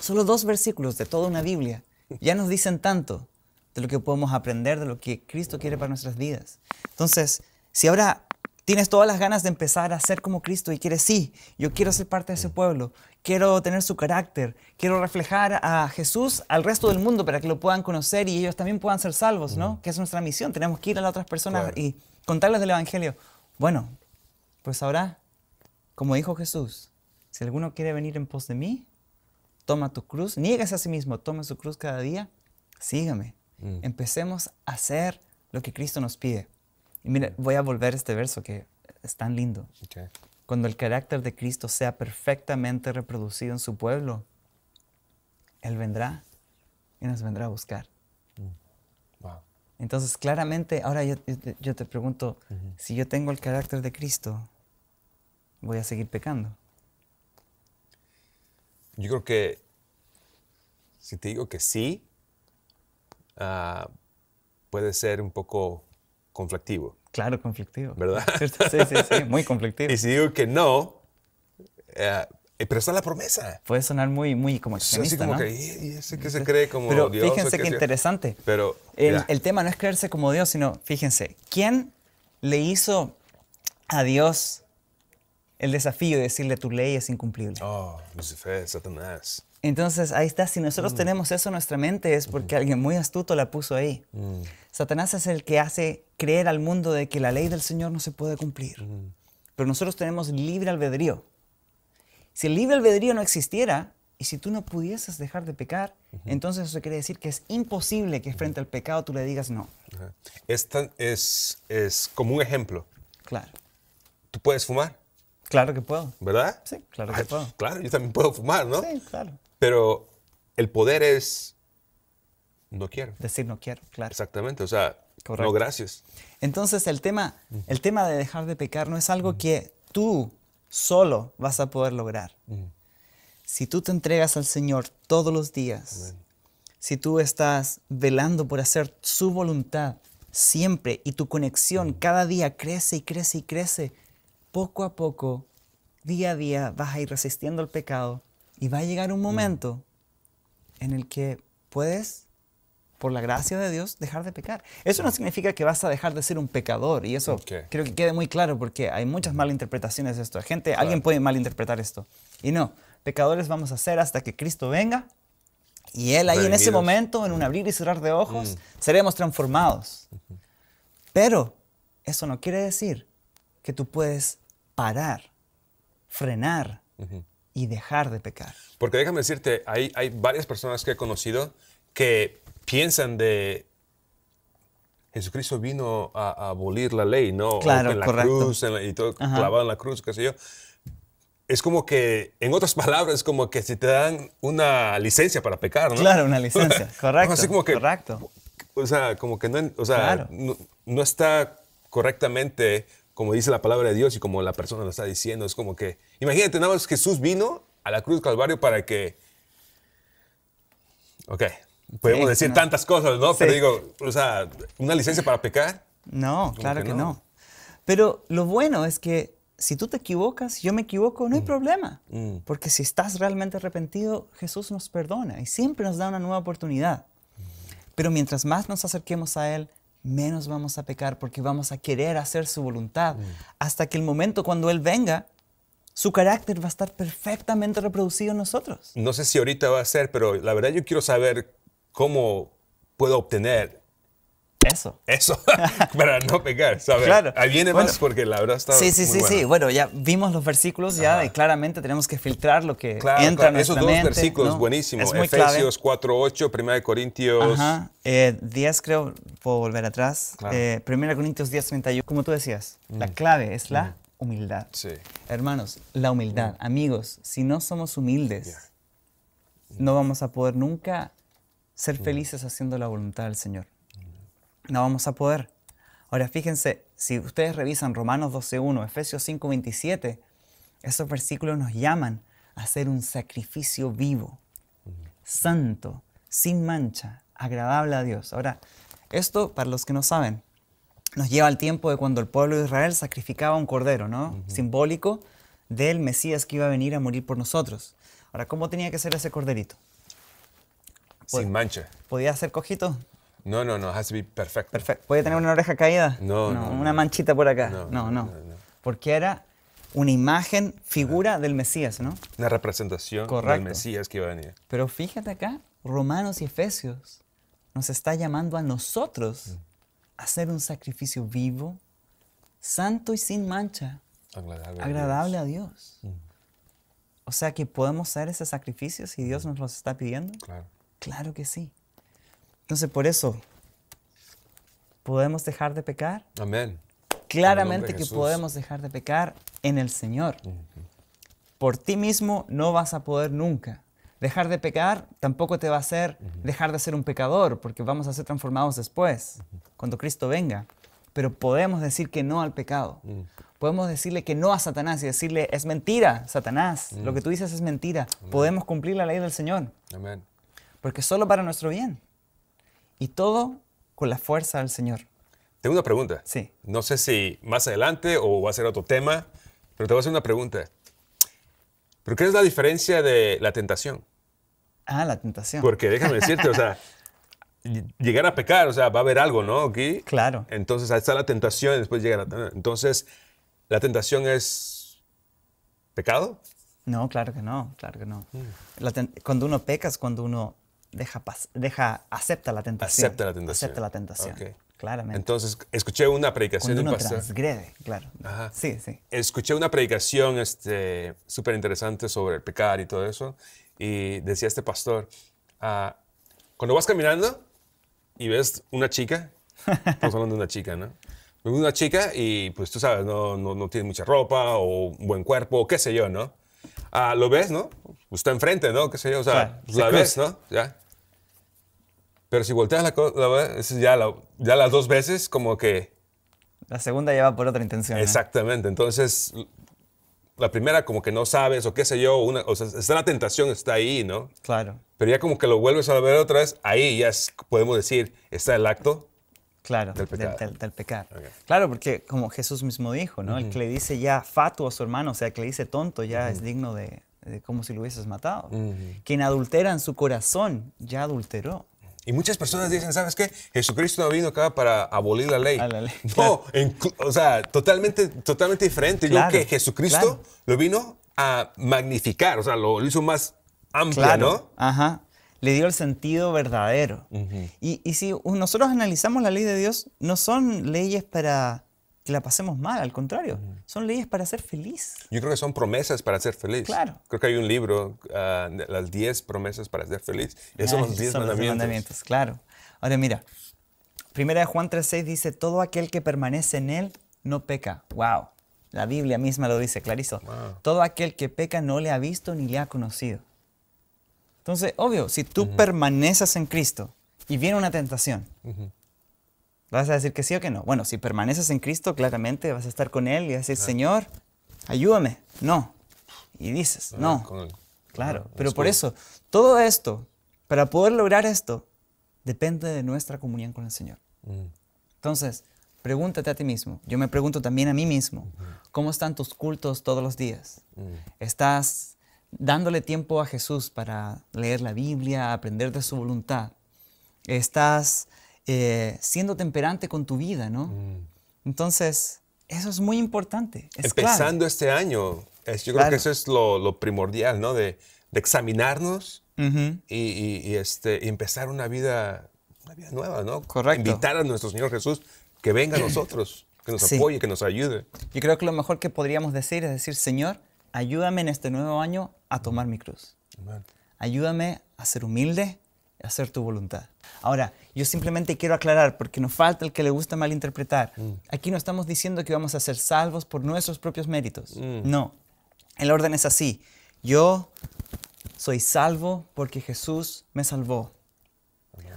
Speaker 4: Solo dos versículos de toda una Biblia ya nos dicen tanto de lo que podemos aprender, de lo que Cristo quiere para nuestras vidas. Entonces, si ahora tienes todas las ganas de empezar a ser como Cristo y quieres, sí, yo quiero ser parte de ese pueblo, quiero tener su carácter, quiero reflejar a Jesús al resto del mundo para que lo puedan conocer y ellos también puedan ser salvos, ¿no? Que es nuestra misión, tenemos que ir a las otras personas
Speaker 1: Claro.
Speaker 4: y contarles del Evangelio. Bueno, pues ahora, como dijo Jesús, si alguno quiere venir en pos de mí, toma tu cruz, niégase a sí mismo, toma su cruz cada día, sígame. Empecemos a hacer lo que Cristo nos pide. Y mira, voy a volver a este verso que es tan lindo.
Speaker 1: Ok.
Speaker 4: Cuando el carácter de Cristo sea perfectamente reproducido en su pueblo, Él vendrá y nos vendrá a buscar.
Speaker 1: Wow.
Speaker 4: Entonces, claramente, ahora yo, yo te- yo te pregunto, si yo tengo el carácter de Cristo, voy a seguir pecando.
Speaker 1: Yo creo que si te digo que sí, ah, puede ser un poco conflictivo.
Speaker 4: Claro, conflictivo.
Speaker 1: ¿Verdad?
Speaker 4: ¿Cierto? Sí, sí, sí, muy conflictivo.
Speaker 1: Y si digo que no, eh, eh, pero está la promesa.
Speaker 4: Puede sonar muy, muy como
Speaker 1: Es así
Speaker 4: extremista,
Speaker 1: como
Speaker 4: ¿no?
Speaker 1: que, ¿y y ese que se cree como
Speaker 4: Pero
Speaker 1: Dios?
Speaker 4: fíjense
Speaker 1: qué
Speaker 4: interesante.
Speaker 1: Pero,
Speaker 4: El, el tema no es creerse como Dios, sino, fíjense, ¿quién le hizo a Dios el desafío de decirle tu ley es incumplible?
Speaker 1: oh, Lucifer, Satanás.
Speaker 4: Entonces, ahí está, si nosotros
Speaker 1: Mm.
Speaker 4: tenemos eso en nuestra mente es porque alguien muy astuto la puso ahí.
Speaker 1: Mm.
Speaker 4: Satanás es el que hace creer al mundo de que la ley del Señor no se puede cumplir.
Speaker 1: Mm.
Speaker 4: Pero nosotros tenemos libre albedrío. Si el libre albedrío no existiera, Y si tú no pudieses dejar de pecar, entonces eso quiere decir que es imposible que frente al pecado tú le digas no.
Speaker 1: Ajá. Es, tan- es, es como un ejemplo.
Speaker 4: Claro.
Speaker 1: Tú puedes fumar,
Speaker 4: Claro que puedo.
Speaker 1: ¿verdad?
Speaker 4: Sí, claro que
Speaker 1: Ay,
Speaker 4: puedo.
Speaker 1: Claro, yo también puedo fumar, ¿no?
Speaker 4: Sí, claro.
Speaker 1: Pero el poder es, no quiero.
Speaker 4: Decir no quiero, claro.
Speaker 1: Exactamente, o sea,
Speaker 4: Correcto.
Speaker 1: no gracias.
Speaker 4: Entonces el tema, el tema de dejar de pecar no es algo que tú solo vas a poder lograr. Si tú te entregas al Señor todos los días, si tú estás velando por hacer su voluntad siempre y tu conexión cada día crece y crece y crece, poco a poco, día a día vas a ir resistiendo el pecado y va a llegar un momento en el que puedes por la gracia de Dios, dejar de pecar. Eso no significa que vas a dejar de ser un pecador, y eso
Speaker 1: Ok.
Speaker 4: creo que quede muy claro porque hay muchas malinterpretaciones de esto. Gente, alguien puede malinterpretar esto. Y no, pecadores vamos a ser hasta que Cristo venga, y Él ahí en ese momento, en un abrir y cerrar de ojos, seremos transformados. Pero eso no quiere decir que tú puedes parar, frenar y dejar de pecar.
Speaker 1: Porque déjame decirte, hay, hay varias personas que he conocido que piensan de Jesucristo vino a, a abolir la ley, ¿no?
Speaker 4: Claro,
Speaker 1: en la
Speaker 4: correcto.
Speaker 1: cruz, en la- y todo
Speaker 4: Ajá.
Speaker 1: clavado en la cruz, qué sé yo. Es como que, en otras palabras, como que si te dan una licencia para pecar, ¿no?
Speaker 4: Claro, una licencia, correcto,
Speaker 1: Así como que,
Speaker 4: correcto.
Speaker 1: O sea, como que no, o sea,
Speaker 4: Claro.
Speaker 1: no, no está correctamente como dice la palabra de Dios y como la persona lo está diciendo. Es como que, imagínate, nada más Jesús vino a la cruz del Calvario para que, ok, podemos
Speaker 4: Sí,
Speaker 1: decir
Speaker 4: no.
Speaker 1: tantas cosas, ¿no? Pero digo, o sea, una licencia para pecar.
Speaker 4: No, claro
Speaker 1: que no?
Speaker 4: no. Pero lo bueno es que si tú te equivocas, yo me equivoco, no hay problema.
Speaker 1: Mm.
Speaker 4: Porque si estás realmente arrepentido, Jesús nos perdona y siempre nos da una nueva oportunidad. Pero mientras más nos acerquemos a Él, menos vamos a pecar porque vamos a querer hacer su voluntad. Hasta que el momento cuando Él venga, su carácter va a estar perfectamente reproducido en nosotros.
Speaker 1: No sé si ahorita va a ser, pero la verdad yo quiero saber cómo puedo obtener
Speaker 4: Eso.
Speaker 1: eso para no pecar, ¿sabes?
Speaker 4: Claro.
Speaker 1: Ahí viene
Speaker 4: Bueno.
Speaker 1: más porque la verdad está
Speaker 4: Sí, sí,
Speaker 1: muy
Speaker 4: sí, sí. Bueno, ya vimos los versículos ya
Speaker 1: Ajá.
Speaker 4: y claramente tenemos que filtrar lo que
Speaker 1: Claro,
Speaker 4: entra
Speaker 1: claro,
Speaker 4: en
Speaker 1: esos dos
Speaker 4: mente,
Speaker 1: versículos
Speaker 4: ¿no?
Speaker 1: buenísimos. Efesios 4.8, 1 Corintios.
Speaker 4: Ajá. Eh, 10 creo, puedo volver atrás.
Speaker 1: Claro. Mm.
Speaker 4: Eh, 1 Corintios 10, 31. Como tú decías, la clave es la humildad.
Speaker 1: Sí.
Speaker 4: Hermanos, la humildad. Amigos, si no somos humildes, no vamos a poder nunca ser felices haciendo la voluntad del Señor. No vamos a poder. Ahora fíjense, si ustedes revisan Romanos 12.1, Efesios 5.27, esos versículos nos llaman a hacer un sacrificio vivo, santo, sin mancha, agradable a Dios. Ahora, esto, para los que no saben, nos lleva al tiempo de cuando el pueblo de Israel sacrificaba un cordero, ¿no? Simbólico del Mesías que iba a venir a morir por nosotros. Ahora, ¿cómo tenía que ser ese corderito?
Speaker 1: Sin mancha.
Speaker 4: ¿Podía ser cojito?
Speaker 1: No, no, no, has to be perfecto.
Speaker 4: Perfecto. ¿Puede tener una oreja caída?
Speaker 1: No, no,
Speaker 4: Una
Speaker 1: no.
Speaker 4: manchita por acá.
Speaker 1: No,
Speaker 4: No, no.
Speaker 1: no.
Speaker 4: Porque era una imagen, figura del Mesías, ¿no?
Speaker 1: Una representación
Speaker 4: Correcto.
Speaker 1: del Mesías que iba a venir.
Speaker 4: Pero fíjate acá, Romanos y Efesios nos está llamando a nosotros a hacer un sacrificio vivo, santo y sin mancha,
Speaker 1: Agradable. a
Speaker 4: agradable
Speaker 1: Dios. Mm.
Speaker 4: a Dios. O sea que podemos hacer ese sacrificio si Dios nos los está pidiendo.
Speaker 1: Claro.
Speaker 4: Claro que sí. Entonces por eso, ¿podemos dejar de pecar?
Speaker 1: Amén.
Speaker 4: Claramente que
Speaker 1: Jesús.
Speaker 4: podemos dejar de pecar en el Señor. Por ti mismo no vas a poder nunca. Dejar de pecar tampoco te va a hacer dejar de ser un pecador, porque vamos a ser transformados después, cuando Cristo venga. Pero podemos decir que no al pecado. Podemos decirle que no a Satanás y decirle, es mentira, Satanás, lo que tú dices es mentira. Podemos cumplir la ley del Señor,
Speaker 1: Amén.
Speaker 4: porque solo para nuestro bien. Y todo con la fuerza del Señor.
Speaker 1: Tengo una pregunta.
Speaker 4: Sí.
Speaker 1: No sé si más adelante o va a ser otro tema, pero te voy a hacer una pregunta. ¿Pero qué es la diferencia de la tentación?
Speaker 4: Ah, la tentación.
Speaker 1: Porque déjame decirte, o sea, ll- llegar a pecar, o sea, va a haber algo, ¿no? Aquí.
Speaker 4: Claro.
Speaker 1: Entonces, ahí está la tentación y después llega la... Entonces, ¿la tentación es pecado?
Speaker 4: No, claro que no, claro que no.
Speaker 1: Mm.
Speaker 4: La ten- cuando uno peca es cuando uno deja, deja acepta la tentación.
Speaker 1: Acepta la tentación.
Speaker 4: Acepta la tentación,
Speaker 1: Ok.
Speaker 4: claramente.
Speaker 1: Entonces, escuché una predicación
Speaker 4: cuando
Speaker 1: de un pastor.
Speaker 4: transgrede, claro.
Speaker 1: Ajá.
Speaker 4: Sí, sí.
Speaker 1: Escuché una predicación este, súper interesante sobre el pecar y todo eso. y decía este pastor, ah, cuando vas caminando y ves una chica, estamos hablando de una chica, ¿no? Ves Una chica y pues tú sabes, no, no, no tiene mucha ropa o un buen cuerpo, qué sé yo, ¿no? Ah, lo ves, ¿no? Pues está enfrente, ¿no? ¿Qué sé yo? O sea,
Speaker 4: Claro, se
Speaker 1: la ves. ¿no? Ya. Pero si volteas la, la ya, la- ya las dos veces como que...
Speaker 4: La segunda ya va por otra intención. ¿no?
Speaker 1: Exactamente. Entonces, la primera como que no sabes o qué sé yo, una, o sea, está la tentación, está ahí, ¿no?
Speaker 4: Claro,
Speaker 1: Pero ya como que lo vuelves a ver otra vez, ahí ya es- podemos decir, está el acto.
Speaker 4: claro.
Speaker 1: Del pecado.
Speaker 4: Del, del pecar. Claro, porque como Jesús mismo dijo, ¿no? El que le dice ya fatuo a su hermano, o sea, que le dice tonto, ya es digno de, de como si lo hubieses matado. Quien adultera en su corazón, ya adulteró.
Speaker 1: Y muchas personas dicen, ¿sabes qué? Jesucristo no vino acá para abolir la ley.
Speaker 4: La ley,
Speaker 1: No, o sea, totalmente, totalmente diferente. Yo
Speaker 4: Claro,
Speaker 1: creo que Jesucristo
Speaker 4: claro.
Speaker 1: lo vino a magnificar, o sea, lo hizo más amplia,
Speaker 4: Claro.
Speaker 1: ¿no?
Speaker 4: Ajá. Le dio el sentido verdadero. y, y si nosotros analizamos la ley de Dios, no son leyes para que la pasemos mal, al contrario, son leyes para ser feliz.
Speaker 1: Yo creo que son promesas para ser feliz.
Speaker 4: Claro.
Speaker 1: Creo que hay un libro, de las 10 promesas para ser feliz. Esos son los 10
Speaker 4: son los
Speaker 1: mandamientos.
Speaker 4: claro. Ahora mira, Primera de Juan 3.6 dice, todo aquel que permanece en él no peca. Wow. La Biblia misma lo dice, clarizo. Todo aquel que peca no le ha visto ni le ha conocido. Entonces, obvio, si tú permaneces en Cristo y viene una tentación, ¿vas a decir que sí o que no? Bueno, si permaneces en Cristo, claramente vas a estar con Él y vas a decir, Señor, ayúdame. No. Y dices, no. Claro, pero por eso, todo esto, para poder lograr esto, depende de nuestra comunión con el Señor.
Speaker 1: Mm.
Speaker 4: Entonces, pregúntate a ti mismo. Yo me pregunto también a mí mismo, ¿cómo están tus cultos todos los días?
Speaker 1: Mm.
Speaker 4: ¿Estás dándole tiempo a Jesús para leer la Biblia, aprender de su voluntad? ¿Estás eh, siendo temperante con tu vida, no?
Speaker 1: Mm.
Speaker 4: Entonces, eso es muy importante. Es clave.
Speaker 1: Empezando este año, es- yo creo
Speaker 4: Claro.
Speaker 1: que eso es lo, lo primordial, ¿no? De, de examinarnos
Speaker 4: Ujú.
Speaker 1: y, y- y, este, empezar una vida, una vida nueva, ¿no?
Speaker 4: Correcto.
Speaker 1: Invitar a nuestro Señor Jesús que venga a nosotros, que nos
Speaker 4: Sí.
Speaker 1: apoye, que nos ayude.
Speaker 4: Yo creo que lo mejor que podríamos decir es decir, Señor, ayúdame en este nuevo año a tomar mi cruz.
Speaker 1: Amén.
Speaker 4: Ayúdame a ser humilde hacer tu voluntad. Ahora, yo simplemente quiero aclarar, porque nos falta el que le gusta malinterpretar. Aquí no estamos diciendo que vamos a ser salvos por nuestros propios méritos. No. El orden es así. Yo soy salvo porque Jesús me salvó.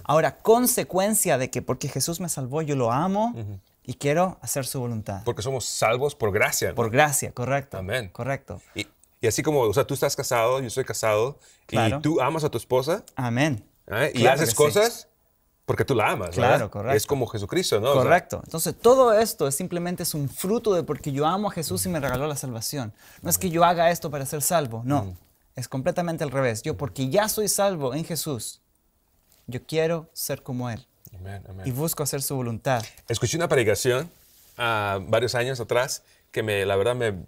Speaker 4: Ahora, consecuencia de que porque Jesús me salvó, yo lo amo y quiero hacer su voluntad.
Speaker 1: Porque somos salvos por gracia. ¿no?
Speaker 4: Por gracia, correcto.
Speaker 1: Amén.
Speaker 4: Correcto.
Speaker 1: Y, y así como, o sea, tú estás casado, yo soy casado,
Speaker 4: Claro.
Speaker 1: y tú amas a tu esposa,
Speaker 4: Amén.
Speaker 1: ¿Eh? y
Speaker 4: Claro
Speaker 1: haces
Speaker 4: sí.
Speaker 1: cosas porque tú la amas,
Speaker 4: Claro,
Speaker 1: ¿verdad?
Speaker 4: correcto.
Speaker 1: Es como Jesucristo, ¿no? O sea,
Speaker 4: Correcto. Entonces, todo esto es simplemente es un fruto de porque yo amo a Jesús y me regaló la salvación. No es que yo haga esto para ser salvo, no. Es completamente al revés. Yo porque ya soy salvo en Jesús, yo quiero ser como Él y busco hacer su voluntad.
Speaker 1: Escuché una predicación ah, varios años atrás que me, la verdad me,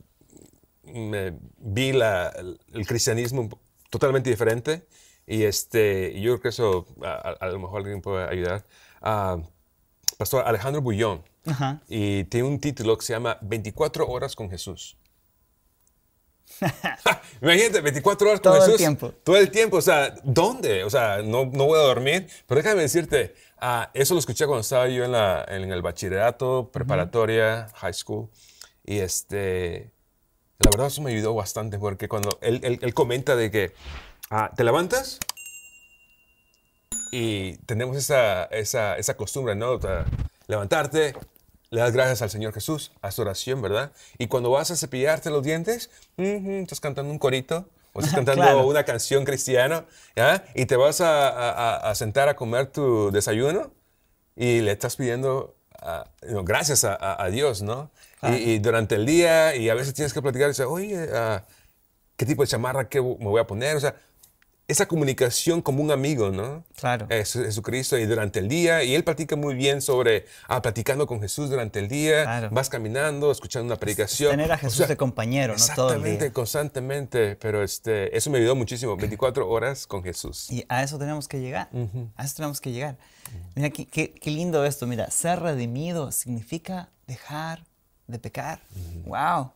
Speaker 1: me vi la- el, el cristianismo totalmente diferente y este, yo creo que eso a, a- lo mejor alguien puede ayudar. Ah, Pastor Alejandro Bullón
Speaker 4: Ajá.
Speaker 1: y tiene un título que se llama 24 horas con Jesús. Imagínate, 24 horas con
Speaker 4: Todo el
Speaker 1: Jesús.
Speaker 4: tiempo.
Speaker 1: Todo el tiempo. O sea, ¿dónde? O sea, no, no voy a dormir. Pero déjame decirte, ah, eso lo escuché cuando estaba yo en, la- en el bachillerato, preparatoria, high school. Y este, la verdad eso me ayudó bastante porque cuando él, él- él comenta de que ah, te levantas y tenemos esa, esa, esa costumbre, ¿no? Levantarte, le das gracias al Señor Jesús, haz oración, ¿verdad? Y cuando vas a cepillarte los dientes, estás cantando un corito o estás cantando
Speaker 4: Claro.
Speaker 1: una canción cristiana, ¿ya? Y te vas a, a- sentar a comer tu desayuno y le estás pidiendo ah, gracias a, a- Dios, ¿no? Y, y durante el día, y a veces tienes que platicar y decir, oye, ah, ¿qué tipo de chamarra que me voy a poner? O sea, esa comunicación como un amigo, ¿no?
Speaker 4: Claro.
Speaker 1: Es Jesucristo y durante el día, y él platica muy bien sobre, ah, platicando con Jesús durante el día,
Speaker 4: Claro.
Speaker 1: vas caminando, escuchando una predicación.
Speaker 4: Tener a
Speaker 1: O
Speaker 4: Jesús
Speaker 1: sea,
Speaker 4: de compañero, no todo el
Speaker 1: Exactamente,
Speaker 4: día.
Speaker 1: constantemente, pero este, eso me ayudó muchísimo, 24 horas con Jesús.
Speaker 4: Y a eso tenemos que llegar. A eso tenemos que llegar. Mira, qué, qué- qué lindo esto. Mira, ser redimido significa dejar de pecar. Wow.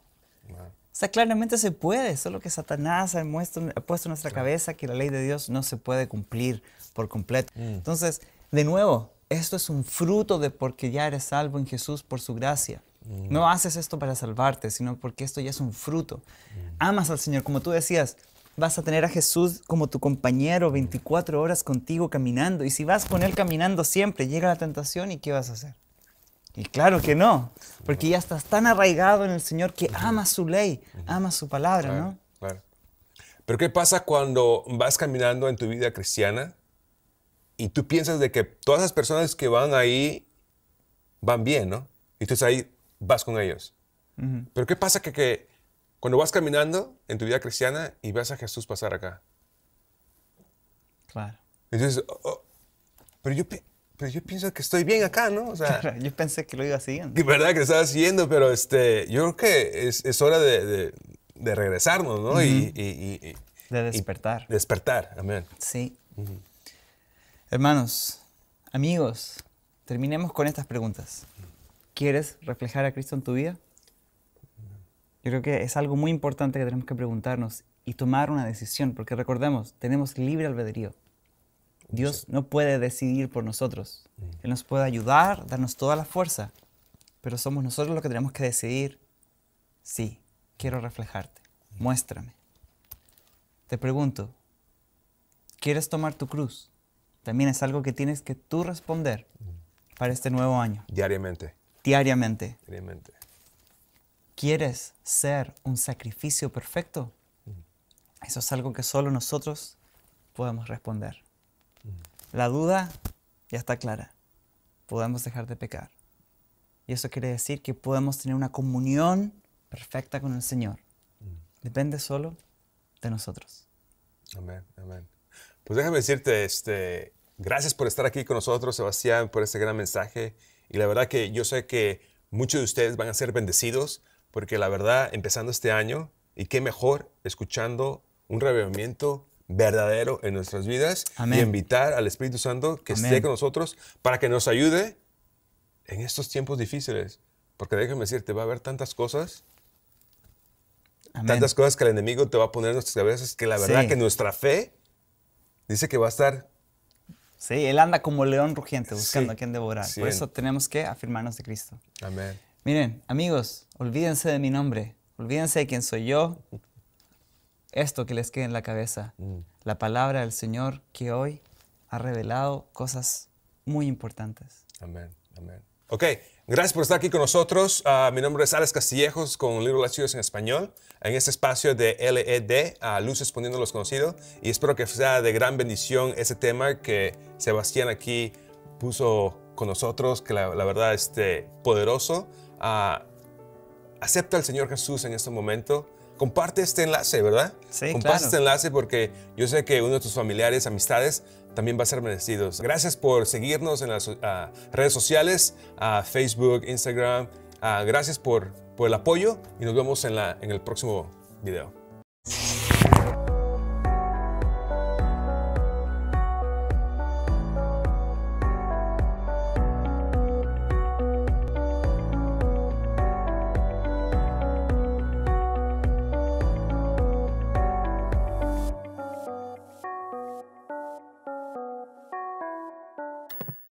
Speaker 4: O sea, claramente se puede, solo que Satanás ha, muestro- ha puesto en nuestra cabeza que la ley de Dios no se puede cumplir por completo. Entonces, de nuevo, esto es un fruto de porque ya eres salvo en Jesús por su gracia. No haces esto para salvarte, sino porque esto ya es un fruto. Amas al Señor, como tú decías, vas a tener a Jesús como tu compañero 24 horas contigo caminando. Y si vas con Él caminando siempre, llega la tentación y ¿qué vas a hacer? Y claro que no, porque ya estás tan arraigado en el Señor que amas su ley, amas su palabra,
Speaker 1: Claro,
Speaker 4: ¿no?
Speaker 1: claro. Pero ¿qué pasa cuando vas caminando en tu vida cristiana y tú piensas de que todas las personas que van ahí van bien, ¿no? Y entonces ahí vas con ellos. Pero ¿qué pasa que, que cuando vas caminando en tu vida cristiana y ves a Jesús pasar acá?
Speaker 4: Claro.
Speaker 1: Entonces, oh, oh, pero, yo, pero yo pienso que estoy bien acá, ¿no? O sea,
Speaker 4: Claro, Yo pensé que lo iba siguiendo.
Speaker 1: de verdad que estaba siguiendo, pero este, yo creo que es, es hora de, de- de regresarnos, ¿no? y, y- y- y-
Speaker 4: De despertar.
Speaker 1: despertar, amén.
Speaker 4: Sí. Hermanos, amigos, terminemos con estas preguntas. ¿Quieres reflejar a Cristo en tu vida? Yo creo que es algo muy importante que tenemos que preguntarnos y tomar una decisión, porque recordemos, tenemos libre albedrío. Dios no puede decidir por nosotros. Él nos puede ayudar, darnos toda la fuerza, pero somos nosotros los que tenemos que decidir, sí, quiero reflejarte, muéstrame. Te pregunto, ¿Quieres tomar tu cruz? También es algo que tienes que tú responder para este nuevo año,
Speaker 1: Diariamente,
Speaker 4: diariamente.
Speaker 1: diariamente.
Speaker 4: ¿Quieres ser un sacrificio perfecto? Eso es algo que solo nosotros podemos responder. La duda ya está clara. Podemos dejar de pecar. Y eso quiere decir que podemos tener una comunión perfecta con el Señor. Depende solo de nosotros.
Speaker 1: Amén, amén. Pues déjame decirte, este, gracias por estar aquí con nosotros, Sebastián, por este gran mensaje. Y la verdad que yo sé que muchos de ustedes van a ser bendecidos, porque la verdad, empezando este año, y qué mejor escuchando un revivimiento verdadero en nuestras vidas
Speaker 4: Amén.
Speaker 1: y invitar al Espíritu Santo que esté con nosotros para que nos ayude en estos tiempos difíciles. Porque déjame decirte, va a haber tantas cosas
Speaker 4: Amén.
Speaker 1: tantas cosas que el enemigo te va a poner en nuestras cabezas que la verdad
Speaker 4: Sí.
Speaker 1: que nuestra fe dice que va a estar
Speaker 4: Sí, Él anda como león rugiente buscando
Speaker 1: Sí,
Speaker 4: a quien devorar.
Speaker 1: sí.
Speaker 4: Por eso tenemos que afirmarnos de Cristo.
Speaker 1: amén
Speaker 4: Miren, amigos, olvídense de mi nombre, olvídense de quién soy yo. Esto que les quede en la cabeza,
Speaker 1: Mm.
Speaker 4: la palabra del Señor que hoy ha revelado cosas muy importantes.
Speaker 1: amén amén ok gracias por estar aquí con nosotros Ah, mi nombre es Alex Castillejos con Little Latidos en español en este espacio de LED a Luces Poniendo los Conocidos y espero que sea de gran bendición ese tema que Sebastián aquí puso con nosotros que la, la verdad este poderoso Ah, acepta al Señor Jesús en este momento. Comparte este enlace, ¿verdad?
Speaker 4: Sí,
Speaker 1: Comparte
Speaker 4: claro.
Speaker 1: este enlace porque yo sé que uno de tus familiares, amistades, también va a ser bendecidos. Gracias por seguirnos en las ah, redes sociales, ah, Facebook, Instagram. Ah, gracias por, por el apoyo y nos vemos en, la, en el próximo video.